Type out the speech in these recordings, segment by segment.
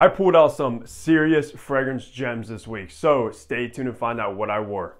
I pulled out some serious fragrance gems this week, so stay tuned to find out what I wore.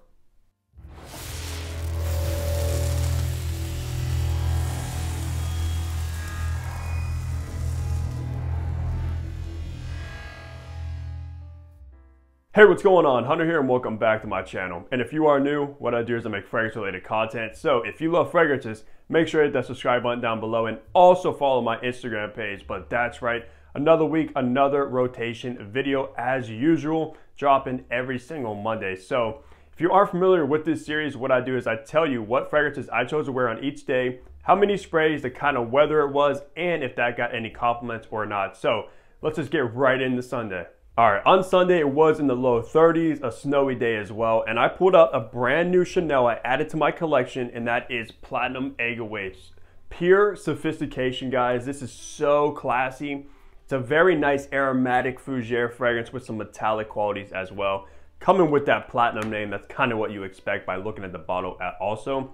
Hey, what's going on? Hunter here and welcome back to my channel. And if you are new, what I do is I make fragrance related content. So if you love fragrances, make sure to hit that subscribe button down below and also follow my Instagram page. But that's right, Another week, another rotation video as usual, dropping every single Monday. So if you are familiar with this series, what I do is I tell you what fragrances I chose to wear on each day, how many sprays, the kind of weather it was, and if that got any compliments or not. So let's just get right into Sunday. All right, on Sunday it was in the low 30s, a snowy day as well, and I pulled out a brand new Chanel I added to my collection, and that is Platinum Égoïste. Pure sophistication, guys. This is so classy. It's a very nice aromatic fougere fragrance with some metallic qualities as well. Coming with that platinum name, that's kind of what you expect by looking at the bottle also.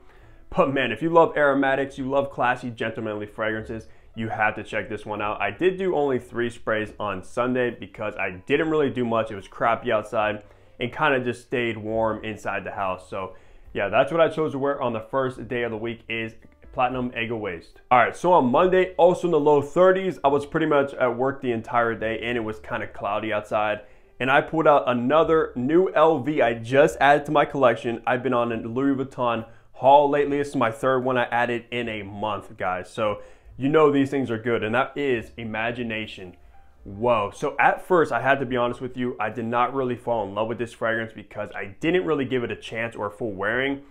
But man, if you love aromatics, you love classy, gentlemanly fragrances, you have to check this one out. I did do only three sprays on Sunday because I didn't really do much. It was crappy outside and kind of just stayed warm inside the house. So yeah, that's what I chose to wear on the first day of the week is Platinum Égoïste. All right, so on Monday, also in the low 30s, I was pretty much at work the entire day and it was kind of cloudy outside. And I pulled out another new LV I just added to my collection. I've been on a Louis Vuitton haul lately. This is my third one I added in a month, guys. So you know these things are good, and that is Imagination. Whoa. So at first, I had to be honest with you, I did not really fall in love with this fragrance because I didn't really give it a chance or full wearing.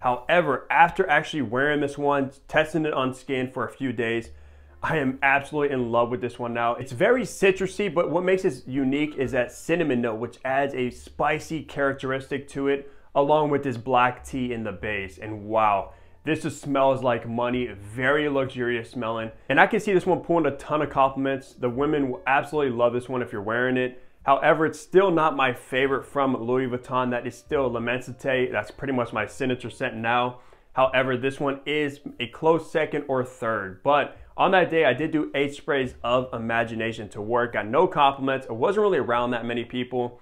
However, after actually wearing this one, testing it on skin for a few days, I am absolutely in love with this one now. It's very citrusy, but what makes it unique is that cinnamon note, which adds a spicy characteristic to it, along with this black tea in the base. And wow, this just smells like money, very luxurious smelling. And I can see this one pulling a ton of compliments. The women will absolutely love this one if you're wearing it. However, it's still not my favorite from Louis Vuitton. That is still L'Immensité. That's pretty much my signature scent now. However, this one is a close second or third. But on that day, I did do eight sprays of Imagination to work. Got no compliments. It wasn't really around that many people.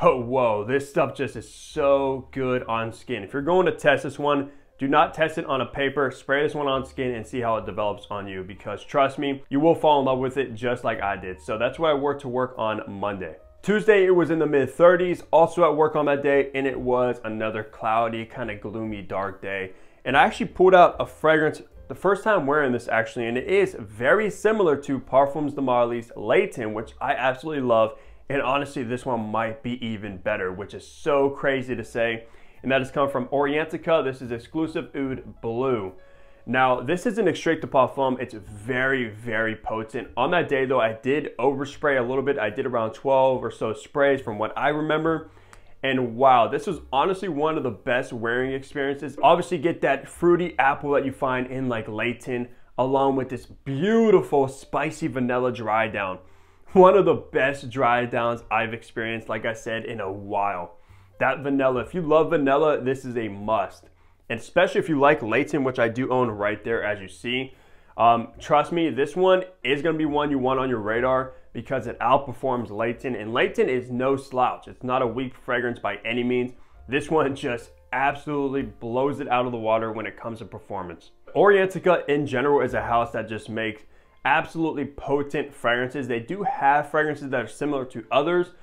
But whoa, this stuff just is so good on skin. If you're going to test this one, do not test it on a paper. Spray this one on skin and see how it develops on you because trust me, you will fall in love with it just like I did. So that's what I worked to work on Monday. Tuesday, it was in the mid 30s, also at work on that day, and it was another cloudy, kind of gloomy, dark day. And I actually pulled out a fragrance the first time wearing this actually, and it is very similar to Parfums de Marly's Layton, which I absolutely love. And honestly, this one might be even better, which is so crazy to say and that has come from Orientica. This is exclusive Oud Blue. Now, this is an extrait de parfum. It's very, very potent. On that day, though, I did overspray a little bit. I did around 12 or so sprays from what I remember. And wow, this was honestly one of the best wearing experiences. Obviously, get that fruity apple that you find in like Layton, along with this beautiful spicy vanilla dry down. One of the best dry downs I've experienced, like I said, in a while that vanilla. If you love vanilla, this is a must. And especially if you like Layton, which I do own right there as you see. Um, trust me, this one is going to be one you want on your radar because it outperforms Layton. And Layton is no slouch. It's not a weak fragrance by any means. This one just absolutely blows it out of the water when it comes to performance. Orientica in general is a house that just makes absolutely potent fragrances. They do have fragrances that are similar to others,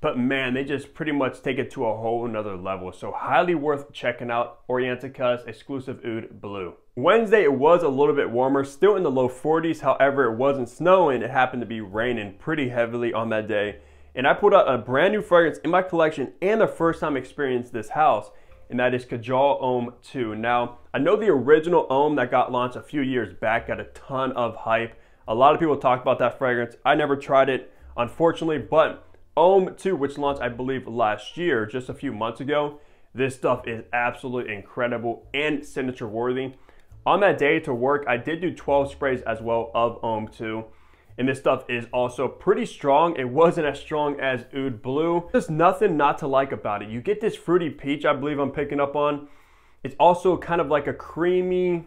but man, they just pretty much take it to a whole nother level. So highly worth checking out Orientica's exclusive Oud Blue. Wednesday, it was a little bit warmer, still in the low 40s. However, it wasn't snowing. It happened to be raining pretty heavily on that day. And I pulled out a brand new fragrance in my collection and the first time experienced this house, and that is Kajal Homme 2. Now, I know the original Homme that got launched a few years back got a ton of hype. A lot of people talk about that fragrance. I never tried it, unfortunately, but Homme 2, which launched, I believe, last year, just a few months ago. This stuff is absolutely incredible and signature worthy. On that day to work, I did do 12 sprays as well of Homme 2. And this stuff is also pretty strong. It wasn't as strong as Oud Blue. There's nothing not to like about it. You get this fruity peach, I believe I'm picking up on. It's also kind of like a creamy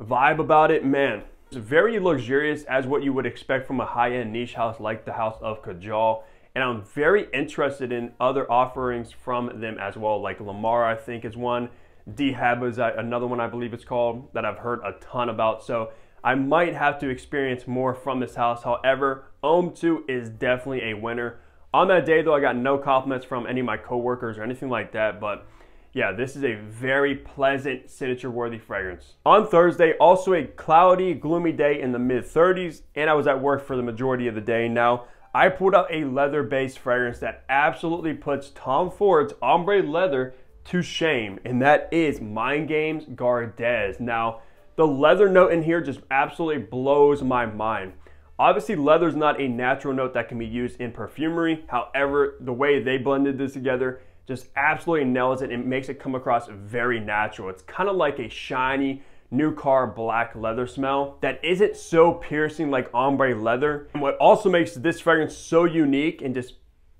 vibe about it. Man, It's very luxurious as what you would expect from a high-end niche house like the House of Kajal. And I'm very interested in other offerings from them as well, like Lamar, I think, is one. Dahab is another one, I believe it's called, that I've heard a ton about. So I might have to experience more from this house. However, Homme 2 is definitely a winner. On that day, though, I got no compliments from any of my coworkers or anything like that, but yeah, this is a very pleasant, signature worthy fragrance. On Thursday, also a cloudy, gloomy day in the mid 30s, and I was at work for the majority of the day. Now, I pulled out a leather based fragrance that absolutely puts Tom Ford's ombre leather to shame, and that is Mind Games Gardez. Now, the leather note in here just absolutely blows my mind. Obviously, leather is not a natural note that can be used in perfumery. However, the way they blended this together just absolutely nails it and makes it come across very natural. It's kind of like a shiny new car black leather smell that isn't so piercing like ombre leather. And what also makes this fragrance so unique and just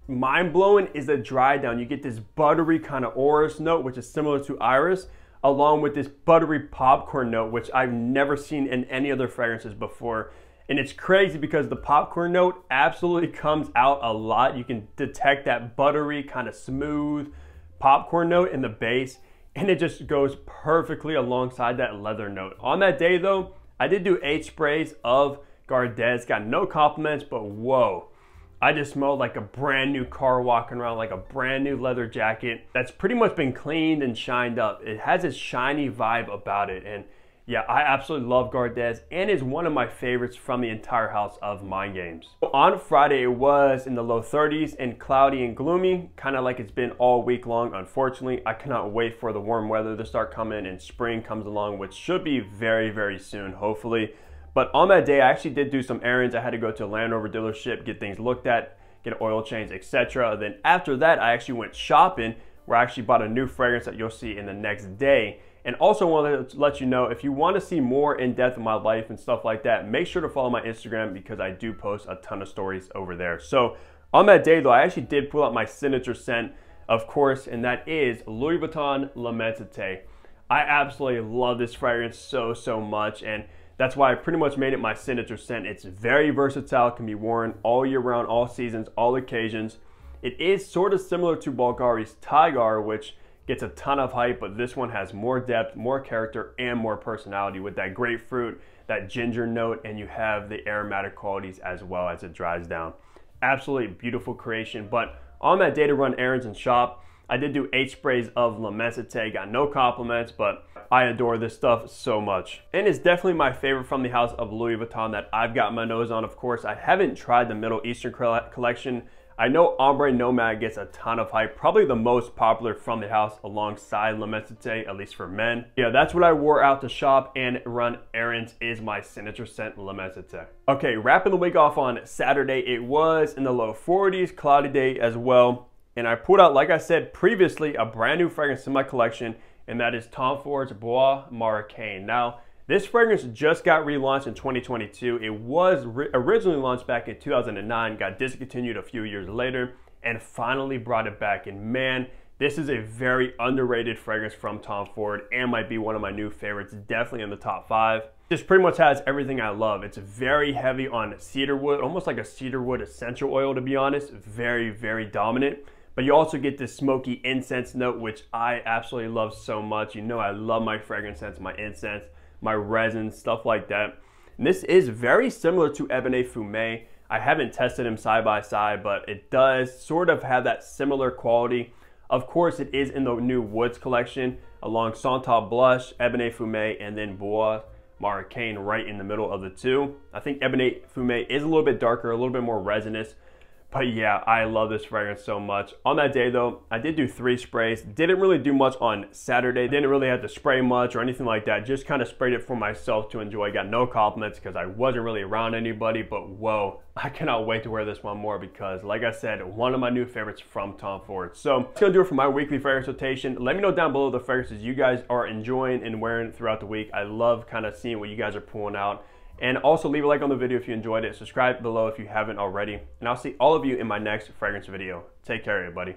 mind blowing is the dry down. You get this buttery kind of orris note, which is similar to iris, along with this buttery popcorn note, which I've never seen in any other fragrances before. And it's crazy because the popcorn note absolutely comes out a lot. You can detect that buttery, kind of smooth popcorn note in the base, and it just goes perfectly alongside that leather note. On that day though, I did do eight sprays of Gardez, got no compliments, but whoa. I just smelled like a brand new car walking around, like a brand new leather jacket that's pretty much been cleaned and shined up. It has this shiny vibe about it. And yeah, I absolutely love Gardez and is one of my favorites from the entire house of Mind Games. On Friday, it was in the low 30s and cloudy and gloomy, kind of like it's been all week long. Unfortunately, I cannot wait for the warm weather to start coming and spring comes along, which should be very, very soon, hopefully. But on that day, I actually did do some errands. I had to go to a Land Rover dealership, get things looked at, get oil change, etc. Then after that, I actually went shopping where I actually bought a new fragrance that you'll see in the next day. And also want to let you know if you want to see more in depth of my life and stuff like that, make sure to follow my Instagram because I do post a ton of stories over there. So on that day though, I actually did pull out my signature scent, of course, and that is Louis Vuitton L'Immensité. I absolutely love this fragrance so, so much. And that's why I pretty much made it my signature scent. It's very versatile, can be worn all year round, all seasons, all occasions. It is sort of similar to Bulgari's Tygar, which gets a ton of hype, but this one has more depth, more character, and more personality with that grapefruit, that ginger note, and you have the aromatic qualities as well as it dries down. Absolutely beautiful creation, but on that day to run errands and shop, I did do eight sprays of L'Immensité, got no compliments, but I adore this stuff so much. And it's definitely my favorite from the house of Louis Vuitton that I've got my nose on, of course. I haven't tried the Middle Eastern collection I know Ombre Nomade gets a ton of hype, probably the most popular from the house alongside L'Immensité, at least for men. Yeah, that's what I wore out to shop and run errands is my signature scent L'Immensité. Okay, wrapping the week off on Saturday, it was in the low 40s, cloudy day as well. And I pulled out, like I said previously, a brand new fragrance in my collection, and that is Tom Ford's Bois Marocain. Now, this fragrance just got relaunched in 2022. It was originally launched back in 2009, got discontinued a few years later, and finally brought it back. And man, this is a very underrated fragrance from Tom Ford and might be one of my new favorites, definitely in the top five. This pretty much has everything I love. It's very heavy on cedar wood, almost like a cedar wood essential oil to be honest. Very, very dominant. But you also get this smoky incense note, which I absolutely love so much. You know I love my fragrance scents, my incense my resin, stuff like that. And this is very similar to Ebene Fume. I haven't tested them side by side, but it does sort of have that similar quality. Of course, it is in the new Woods collection along Santal Blush, Ebene Fume, and then Bois Marocain right in the middle of the two. I think Ebene Fume is a little bit darker, a little bit more resinous, but yeah, I love this fragrance so much. On that day though, I did do three sprays. Didn't really do much on Saturday. Didn't really have to spray much or anything like that. Just kind of sprayed it for myself to enjoy. Got no compliments because I wasn't really around anybody, but whoa, I cannot wait to wear this one more because like I said, one of my new favorites from Tom Ford. So that's gonna do it for my weekly fragrance rotation. Let me know down below the fragrances you guys are enjoying and wearing throughout the week. I love kind of seeing what you guys are pulling out. And also leave a like on the video if you enjoyed it. Subscribe below if you haven't already. And I'll see all of you in my next fragrance video. Take care, everybody.